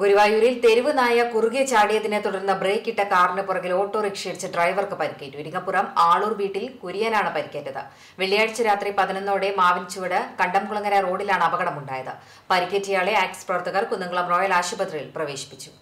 ഗുരുവായൂരിൽ തെരുവ് നായ കുറുകെ ചാടിയതിനെ തുടർന്ന് ബ്രേക്ക് ഇട്ട കാറിന് പുറകിൽ ഓട്ടോറിക്ഷ ഇടിച്ച് ഡ്രൈവർക്ക് പരിക്കേറ്റു. ഇരിങ്ങപ്പുറം ആളൂർ വീട്ടിൽ കുര്യനാണ് പരിക്കേറ്റത്. വെള്ളിയാഴ്ച രാത്രി പതിനൊന്നോടെ മാവിൻചുവട് കണ്ടംകുളങ്ങര റോഡിലാണ് അപകടമുണ്ടായത്. പരിക്കേറ്റയാളെ ആക്സ് പ്രവർത്തകർ കുന്നംകുളം റോയൽ ആശുപത്രിയിൽ പ്രവേശിപ്പിച്ചു.